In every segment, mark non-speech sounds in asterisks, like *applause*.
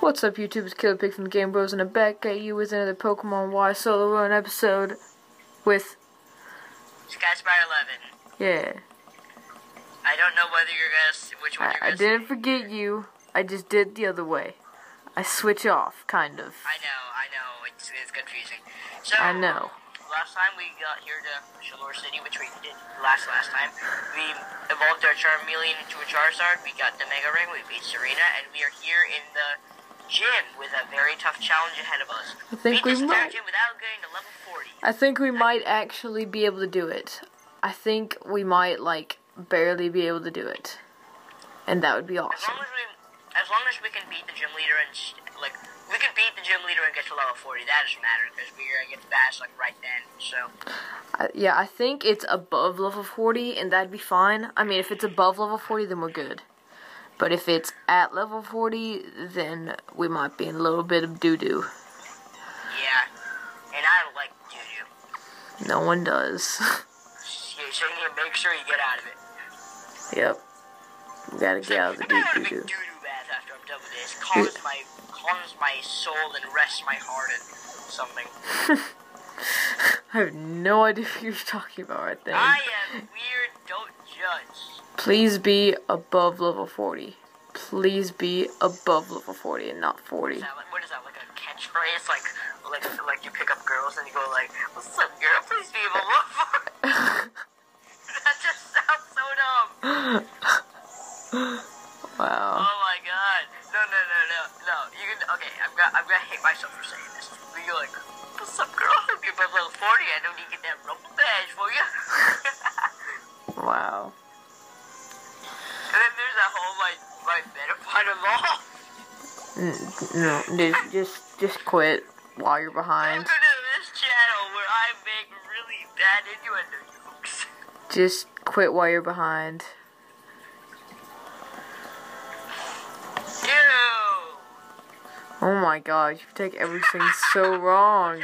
What's up, YouTube? It's Killer Pig from Game Bros, and I'm back at you with another Pokemon Y solo run episode with, Skyspyer 11. yeah. I don't know whether you're gonna which one I, you're I didn't forget you. I just did the other way. I switch off, kind of. I know, I know. It's, it's confusing. So I know. Last time we got here to Shalour City, which we did last last time, we evolved our Charmeleon into a Charizard. We got the Mega Ring. We beat Serena, and we are here in the gym with a very tough challenge ahead of us. I think beat we might. gym without getting to level 40. I think we might actually be able to do it. I think we might, like, barely be able to do it. And that would be awesome. As long as we, as long as we can beat the gym leader and like we can beat the gym leader and get to level 40, that doesn't matter because we're gonna get the badge like right then. So I, yeah, I think it's above level 40, and that'd be fine. I mean, if it's above level 40, then we're good. But if it's at level 40, then we might be in a little bit of doo doo. yeah, and I like doo doo. No one does. *laughs* So so you need to make sure you get out of it. yep. We gotta get out of the I'm gonna doo-doo. big doo. doo doo bath after I'm done with this. Calms my calms my soul and rests my heart and something. *laughs* I have no idea what you're talking about right there. I am weird. Don't judge. Please be above level 40. Please be above level 40 and not 40. Is that like, what is that like a catchphrase? Like like like you pick up girls and you go like, "What's up, girl? Please be able to *laughs* That just sounds so dumb. wow. Oh my god. No, no, no, no, no. You can. Okay, I'm gonna, I'm gonna hate myself for saying this. But you're like, what's up, girl? If you're above level 40, I don't need to get that rumble badge for you. Wow. Better part of all. No, just, just, just quit while you're behind. Welcome to this channel where I make really bad innuendo jokes. Just quit while you're behind. Ew. Oh my god, you take everything so wrong.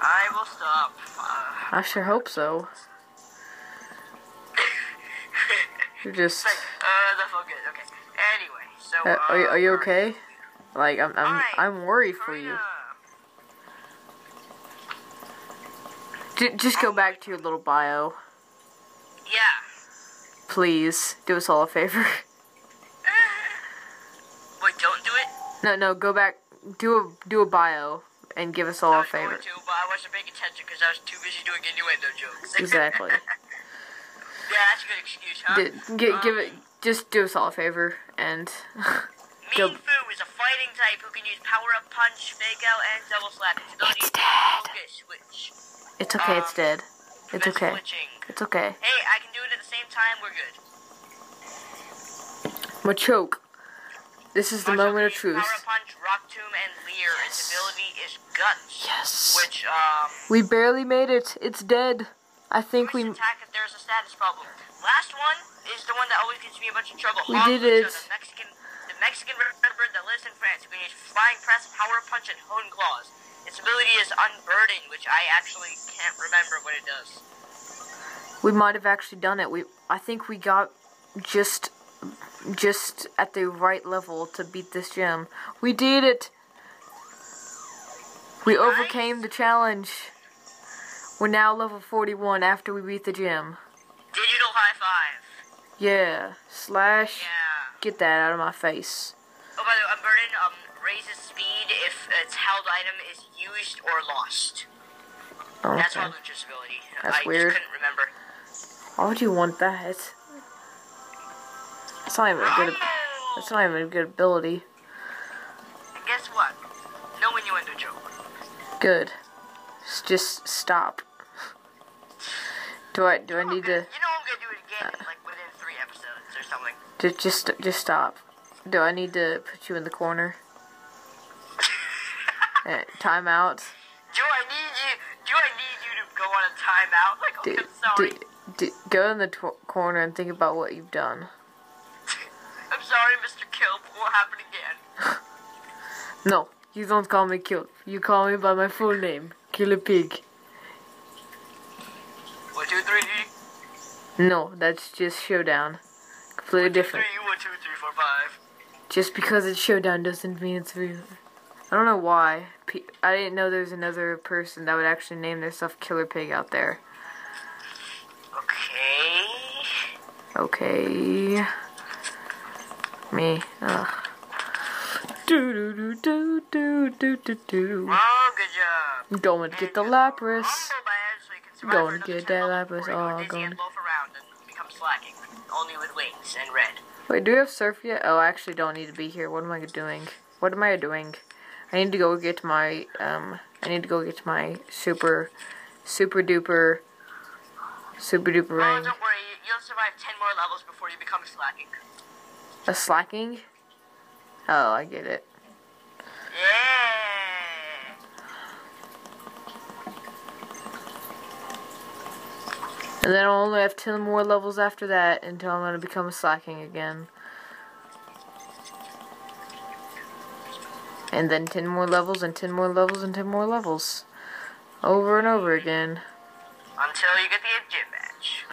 I will stop. Uh, I sure hope so. You're just. like, uh, the fuck it. Okay. Anyway, so. Uh, are, you- are you uh, okay? Like I'm, I'm, Alright, I'm worried for you. J- just go back to your little bio, Yeah. please. Do us all a favor. *laughs* *laughs* Wait, don't do it. No, no, go back. Do a, do a bio and give us all a favor. to, but I wasn't paying attention because I was too busy doing innuendo jokes. *laughs* Exactly. Yeah, that's a good excuse, huh? Gi- give it. Just do us all a favor and. *laughs* Mean Fu is a fighting type who can use power up punch, fake out, and double slap. Its It's dead. It's okay. It's Um, dead. It's okay. Switching. It's okay. Hey, I can do it at the same time. We're good. Machoke. This is the moment of truth. Power punch, rock tomb, and leer. Its ability is guts. Yes. Which um. We barely made it. It's dead. I think we. attack if there's a status problem. Last one is the one that always gets me a bunch of trouble. We Hog did it. The Mexican, the Mexican red bird that lives in France. Can use flying press, power punch, and hone claws. Its ability is unburden, which I actually can't remember what it does. We might have actually done it. We. I think we got just, just at the right level to beat this gym. We did it. We Nice. overcame the challenge. We're now level 41 after we beat the gym. Digital high five. Yeah. Slash. Yeah. Get that out of my face. Oh, by the way, unburden um raises speed if its held item is used or lost. That's Okay. Lucha's ability. That's I weird. just couldn't remember. Why would you want that? That's not even a good. That's not even a good ability. And guess what? No innuendo joke. Good. Just stop. Do I do I need to You know I'm gonna do it again in, like within three episodes or something. just just just stop? Do I need to put you in the corner? *laughs* Uh, time out. Do I need you? Do I need you to go on a timeout? Like, okay, D- I'm sorry. d- d- go in the corner and think about what you've done. *laughs* I'm sorry, Mr. Kill. It won't happen again. *laughs* No, you don't call me Kill. You call me by my full name, Killer Pig. One, two, three. No, that's just Showdown. Completely different. Three, one, two, three, four, five. Just because it's showdown doesn't mean it's real. I don't know why. I didn't know there was another person that would actually name their stuff Killer Pig out there. Okay. Okay. Me. Ugh. Do do do do do do do do. Oh, good job. Going to get the Lapras. rumble bad, so you can survive Going to get that Lapras. before you go Oh, going- Only with wings and red. Wait, do we have surf yet? Oh, I actually don't need to be here. What am I doing? What am I doing? I need to go get my um. I need to go get my super, super duper, super duper Oh, ring. don't worry. You'll survive 10 more levels before you become slacking. A slacking? Oh, I get it. Yeah. And then I'll only have 10 more levels after that until I'm gonna become a slacking again. And then 10 more levels and 10 more levels and 10 more levels. Over and over again. Until you get the gym badge.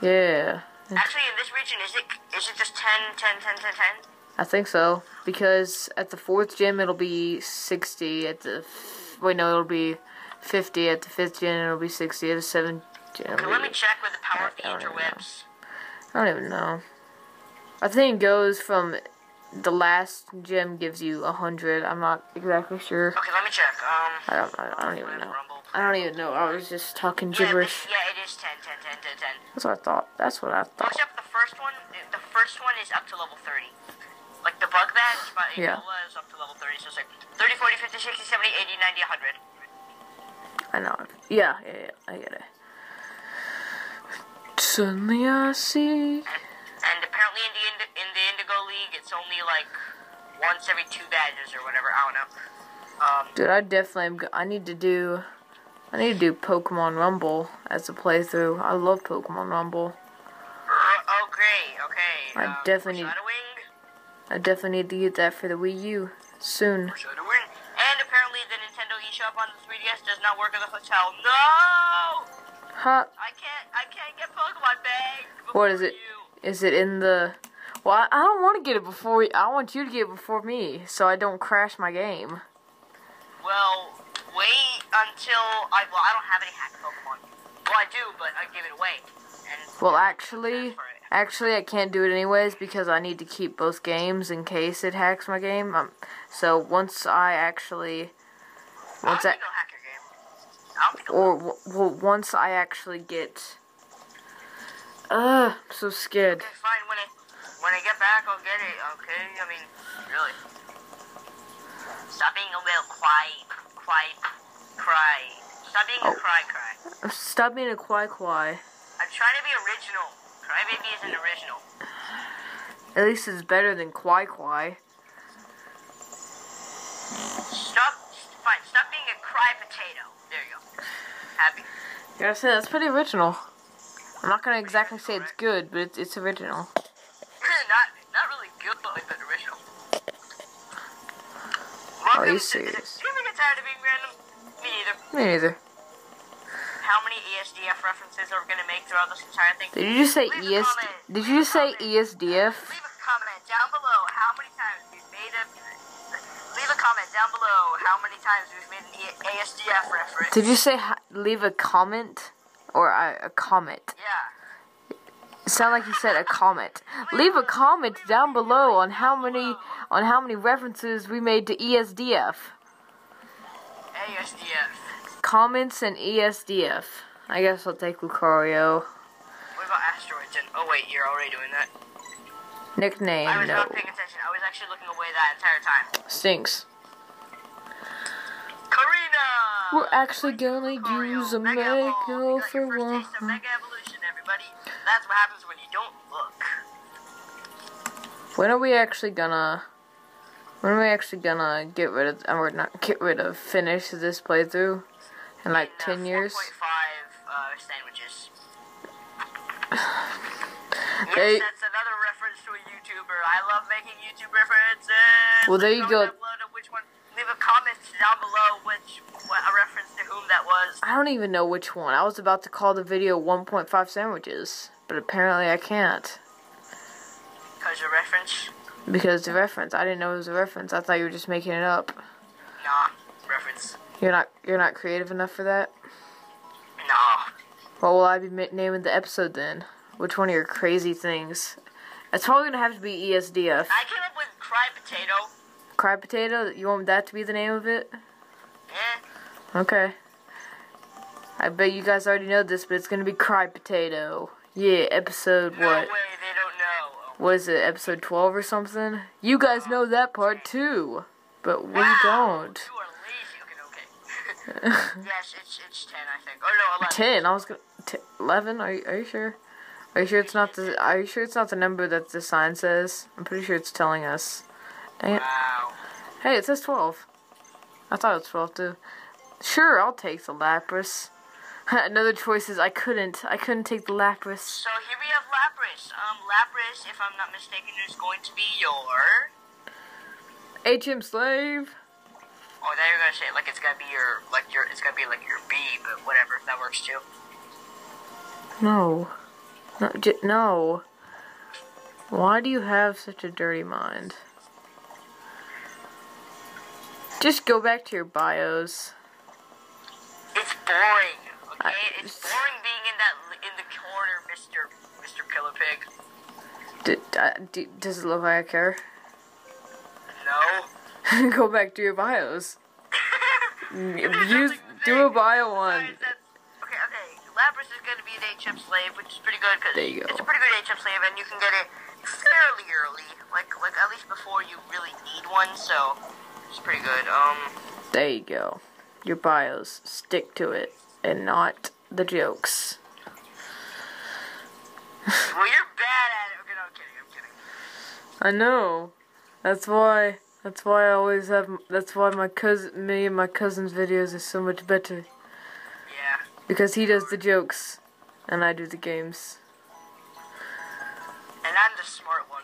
Yeah. Actually, in this region, is it is it just 10, 10, 10, 10, 10? I think so. Because at the fourth gym it'll be 60. At the. Wait, no, it'll be 50. At the fifth gym it'll be 60. At the seventh Okay, let me check with the power of the I don't even know. interwebs. I don't even know. I think it goes from the last gem gives you a hundred. I'm not exactly sure. Okay, let me check. Um, I don't. I, I don't even know. Rumble. I don't even know. I was just talking gibberish. this- yeah, it is 10, 10, 10, 10, 10. That's what I thought. That's what I thought. except the first one, the- first one is up to level 30. Like the bug badge by Yeah. Is up to level 30, so it's like 30, 40, 50, 60, 70, 80, 90, 100. I know. Yeah, yeah, yeah. I get it. Suddenly I see. And apparently in the Indi- in the Indigo League, it's only like once every two badges or whatever. I don't know. Um, Dude, I definitely. Am go- I need to do. I need to do Pokemon Rumble as a playthrough. I love Pokemon Rumble. oh great, okay. I um, definitely- Foreshadowing, I definitely need to get that for the Wii U soon. And apparently the Nintendo eShop on the 3DS does not work at the hotel. No, Huh? I can't. I can't get Pokemon. What is it? You. Is it in the? Well, I, I don't want to get it before. I want you to get it before me, so I don't crash my game. Well, wait until I. Well, I don't have any hacked Pokemon. Well, I do, but I give it away. And Well, actually, actually, I can't do it anyways because I need to keep both games in case it hacks my game. Um, so once I actually, once don't I, or well, once I actually get. Ugh, I'm so scared. Okay, fine. When I when I get back, I'll get it. Okay. I mean, really. Stop being a little quiet, quiet, cry. Stop being Oh. a cry, cry. Stop being a quai quai. I'm trying to be original. Crybaby isn't original. At least it's better than quai quai. Stop. Fine. Stop being a cry potato. There you go. Happy. You gotta say that's pretty original. I'm not gonna exactly say it's good, but it's, it's original. *laughs* not not really good, but original. Are you serious? Do you ever get tired of being random? Me neither. Me neither. How many ESDF references are we gonna make throughout this entire thing? Did you just say Leave a ES? Did you just say. ESDF? Below how many times we've made an e- ASDF reference. Did you say leave a comment or a, a comment? Yeah. It sounded like you said a comment. Leave a comment down below on how many on how many references we made to ESDF. ASDF. Comments and ESDF. I guess I'll take Lucario. What about asteroids? And oh wait, you're already doing that. Nickname, I was no. not paying attention. I was actually looking away that entire time. Stinks. Korrina. We're actually gonna use a Mega Mega Evolve. You got for one. taste of Mega Evolution, everybody. That's what happens when you don't look. When are we actually gonna? When are we actually gonna get rid of? Or not get rid of? Finish this playthrough in like In, uh, ten years. 4.5 uh, sandwiches. *sighs* Yes, They- that's another reference to a YouTuber. I love making YouTube references. Well, there you go. upload of Which one? Leave a comment down below which a reference to whom that was. I don't even know which one. I was about to call the video 1.5 sandwiches, but apparently I can't. there's a reference? Because the reference. I didn't know it was a reference. I thought you were just making it up. Nah, reference. You're not. You're not creative enough for that. Nah. What will I be naming the episode then? Which one of your crazy things? It's probably gonna have to be ESDF. I came up with Cry Potato. Cry potato. You want that to be the name of it? Eh? Okay. I bet you guys already know this, but it's gonna be Cry Potato. Yeah, episode No what? way, they don't know. What is it? Episode twelve or something? You guys know that part too, but we don't. You are lazy. Okay, okay. *laughs* yes, it's it's ten, I think. Or no, eleven. Ten. I was gonna. T- Eleven. Are you, are you sure? Are you sure it's not the? Are you sure it's not the number that the sign says? I'm pretty sure it's telling us. Dang it. Wow. Hey, it says twelve. I thought it was twelve too. Sure, I'll take the Lapras. *laughs* Another choice is I couldn't. I couldn't take the Lapras. So here we have Lapras. Um, Lapras, if I'm not mistaken, is going to be your. HM Slave. Oh, now you're gonna say like it's gonna be your like your it's gonna be like your B, but whatever, if that works too. No. No. J- no. Why do you have such a dirty mind? Just go back to your bios. It's boring. Okay, it's boring being in that in the corner, Mister Mister Pillow Pig. D- uh, d- does it look like I care? No. *laughs* go back to your bios. *laughs* Use do a bio one. Okay, okay. Lapras is going to be an HM slave, which is pretty good because There you go. it's a pretty good HM slave, and you can get it fairly early, like like at least before you really need one. So it's pretty good. Um, There you go. Your bios. Stick to it and not the jokes. well, you're bad at it. Okay, no, I'm kidding. I'm kidding. I know. That's why. That's why I always have. That's why my cousin, me and my cousin's videos are so much better Yeah. because he does the jokes, and I do the games. And I'm the smart one.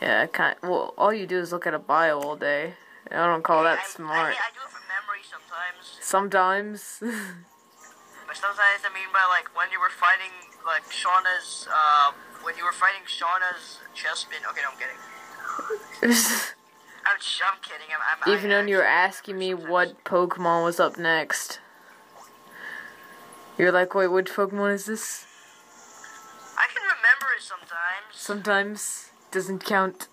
Yeah, I can't. Well, all you do is look at a bio all day. I don't call that I, smart. I, I do it from memory sometimes, Sometimes. *laughs* but sometimes I mean by like when you were fighting like Shauna's, uh, when you were fighting Shauna's Chespin. Okay, no, I'm kidding. I'm, I'm kidding. I'm, I'm, Even I, when you were asking me what Pokemon was up next. You're like, wait, which Pokemon is this? I can remember it sometimes. Sometimes doesn't count.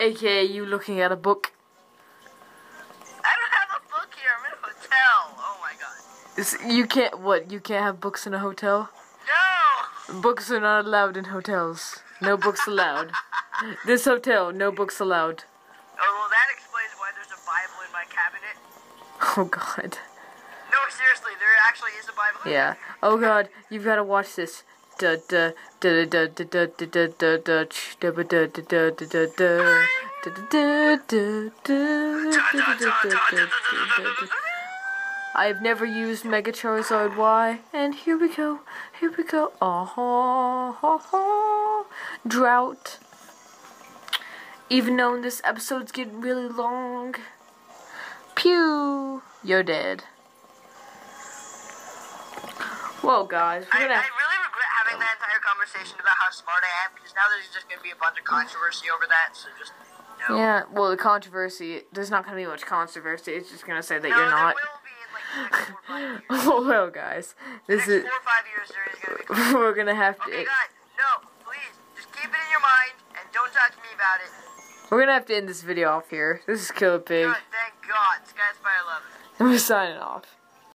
AKA you looking at a book. I don't have a book here. I'm in a hotel. Oh my god. This- You can't, what, you can't have books in a hotel? No. Books are not allowed in hotels. No books allowed. *laughs* This hotel, no books allowed. Oh well, that explains why there's a Bible in my cabinet. *laughs* Oh god. No, seriously, there actually is a Bible. in Yeah. Oh god, you've gotta watch this. I've never used Mega Charizard Y, and here we go, here we go. Oh, drought. Even though this episode's getting really long, pew, you're dead. Whoa, guys, we're gonna. I, I really conversation about how smart I am because now there's just going to be a bunch of controversy over that. So just no. Yeah, well, the controversy. There's not gonna be much controversy. It's just gonna say that no, you're not. Will be in like *laughs* oh, four or five years. well, guys, this is. four five years going to We're gonna have to. Okay, guys, no, please, just keep it in your mind and don't talk to me about it. We're gonna have to end this video off here. This is Killer Pig. Good, thank God. Skyspyer 11. And we're signing off.